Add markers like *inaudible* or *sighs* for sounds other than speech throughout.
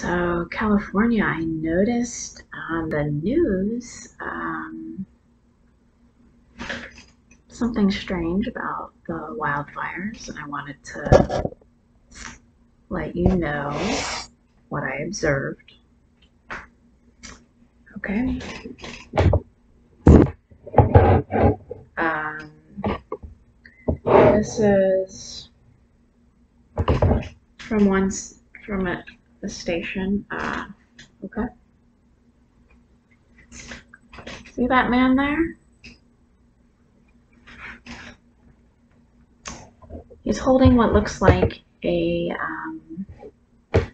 So, California, I noticed on the news um, something strange about the wildfires, and I wanted to let you know what I observed. Okay. Um, this is from one from a, the station. Uh, okay. See that man there? He's holding what looks like a um,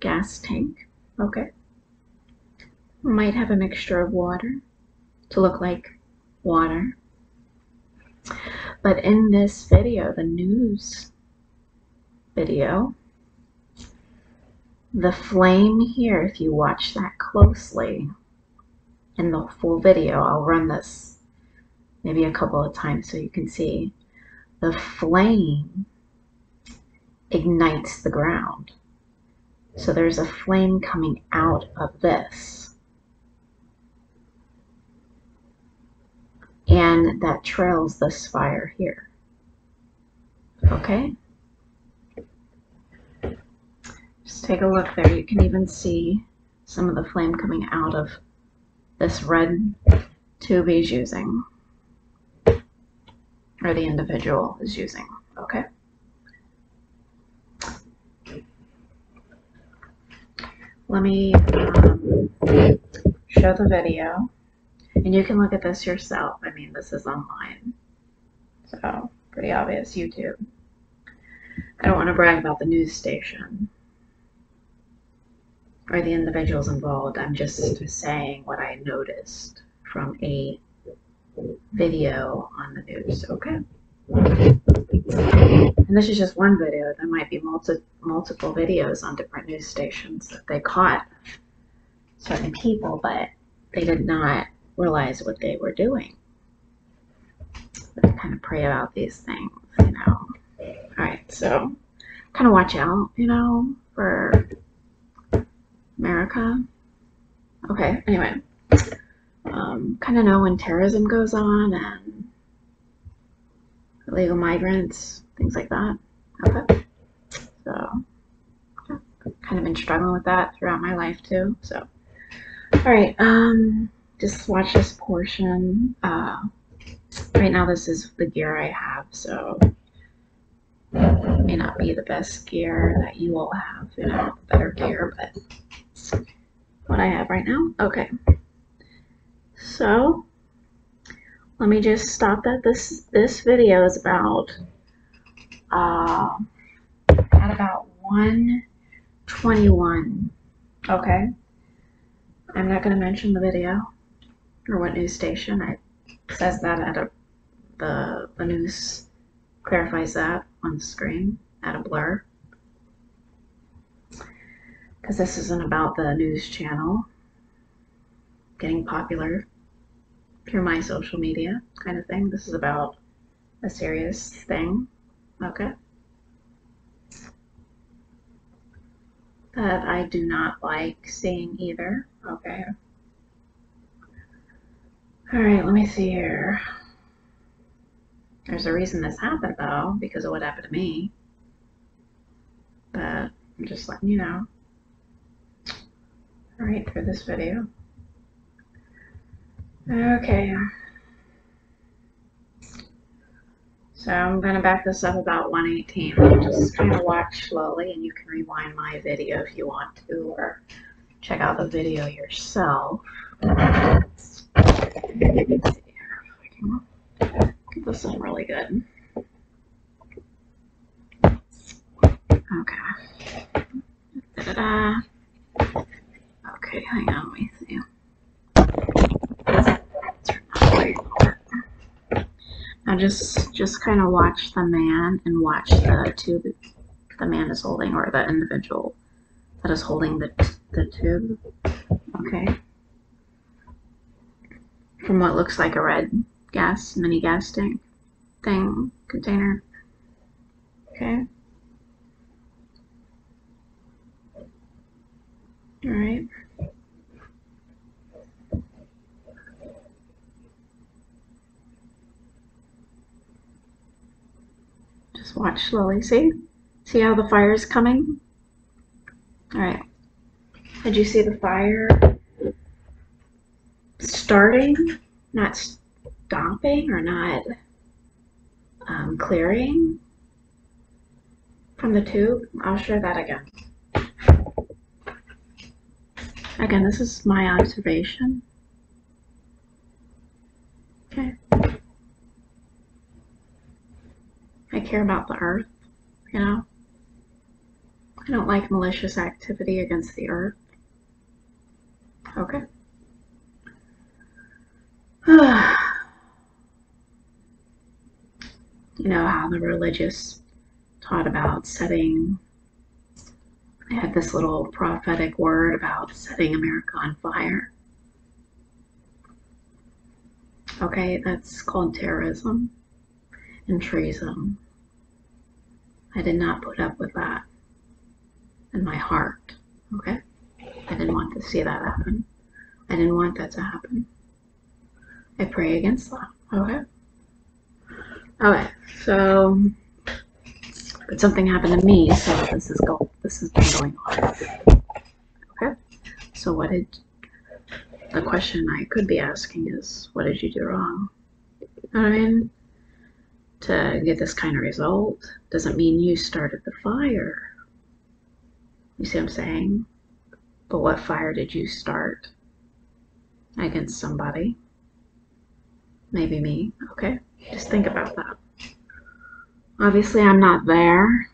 gas tank. Okay. Might have a mixture of water to look like water. But in this video, the news video, the flame here, if you watch that closely in the full video, I'll run this maybe a couple of times so you can see the flame ignites the ground. So there's a flame coming out of this. And that trails this fire here. Okay? Just take a look there. You can even see some of the flame coming out of this red tube he's using. Or the individual is using. Okay? let me um, show the video and you can look at this yourself. I mean, this is online. So, pretty obvious, YouTube. I don't want to brag about the news station or the individuals involved. I'm just saying what I noticed from a video on the news, okay? And this is just one video. There might be multi multiple videos on different news stations that they caught certain people, but they did not realize what they were doing. But kind of pray about these things, you know. Alright, so kind of watch out, you know, for America. Okay, anyway. Um, kind of know when terrorism goes on and illegal migrants, things like that. Okay. So, yeah, kind of been struggling with that throughout my life too. So, all right, um, just watch this portion. Uh, right now, this is the gear I have, so may not be the best gear that you all have. You know, better gear, but what I have right now. Okay. So, let me just stop that. This this video is about uh, at about 121. Okay. I'm not going to mention the video or what news station. It says that at a the the news clarifies that on the screen at a blur because this isn't about the news channel getting popular through my social media kind of thing. This is about a serious thing. Okay. That I do not like seeing either. Okay. Alright, let me see here. There's a reason this happened though, because of what happened to me. But I'm just letting you know. Alright, for this video. Okay. So I'm going to back this up about 118. Just kind of watch slowly and you can rewind my video if you want to or check out the video yourself. This in really good. Okay. Da -da -da. Okay, hang on. Now just just kind of watch the man and watch the tube the man is holding or the individual that is holding the, the tube. Okay. From what looks like a red gas, mini gas tank thing, container. Okay. All Watch slowly. See? See how the fire is coming? All right. Did you see the fire starting? Not stopping or not um, clearing from the tube? I'll show that again. Again, this is my observation. Okay. I care about the earth, you know. I don't like malicious activity against the earth. Okay. *sighs* you know how the religious taught about setting I had this little prophetic word about setting America on fire. Okay, that's called terrorism and treason. I did not put up with that in my heart. Okay? I didn't want to see that happen. I didn't want that to happen. I pray against that. Okay? Okay, so but something happened to me, so this is go this has been going on. Okay? So what did the question I could be asking is what did you do wrong? You know what I mean? To get this kind of result doesn't mean you started the fire. You see what I'm saying? But what fire did you start against somebody? Maybe me, okay? Just think about that. Obviously, I'm not there.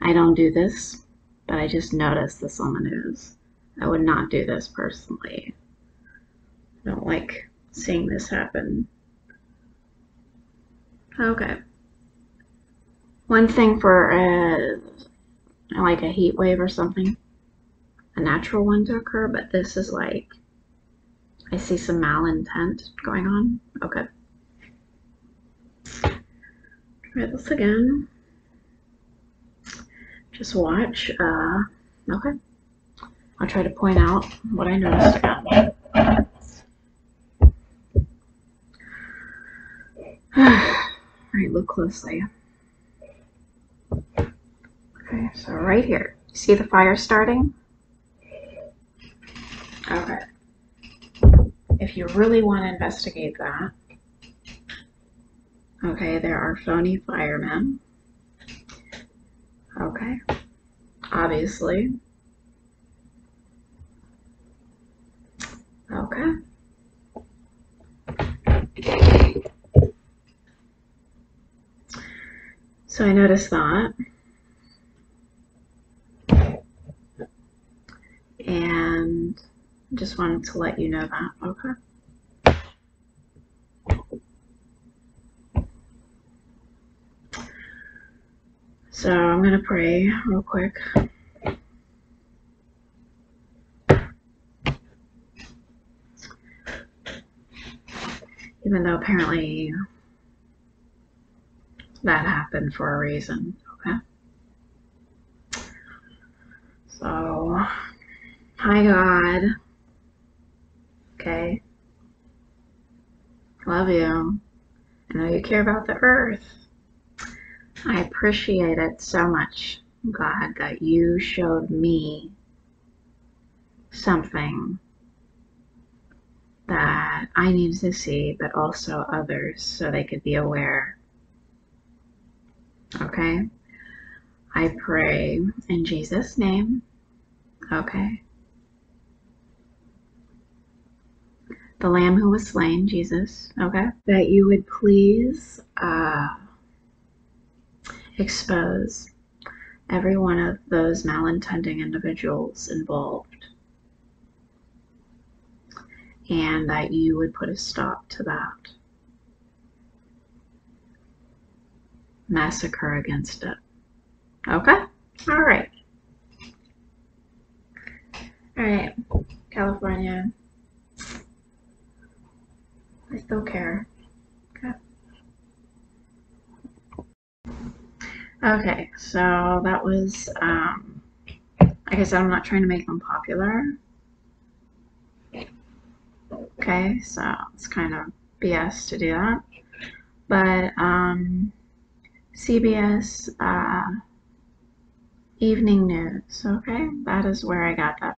I don't do this, but I just noticed this on the news. I would not do this personally. I don't like seeing this happen. Okay. One thing for uh, like a heat wave or something, a natural one to occur, but this is like, I see some malintent going on. Okay. Try this again. Just watch. Uh, okay. I'll try to point out what I noticed about again. Look closely. Okay, so right here. See the fire starting? Okay. If you really want to investigate that, Okay, there are phony firemen. Okay, obviously. Okay. So I noticed that. And just wanted to let you know that. Okay. So I'm going to pray real quick. Even though apparently that happened for a reason, okay? So, hi God. Okay. Love you. I know you care about the earth. I appreciate it so much, God, that you showed me something that I needed to see, but also others so they could be aware. Okay? I pray in Jesus' name. Okay? The Lamb who was slain, Jesus. Okay? That you would please. Uh, expose every one of those malintending individuals involved and that you would put a stop to that massacre against it. Okay? All right. All right, California. I still care. Okay, Okay, so that was um, like I said, I'm not trying to make them popular. Okay, so it's kind of BS to do that. But um, CBS uh, Evening News, okay, that is where I got that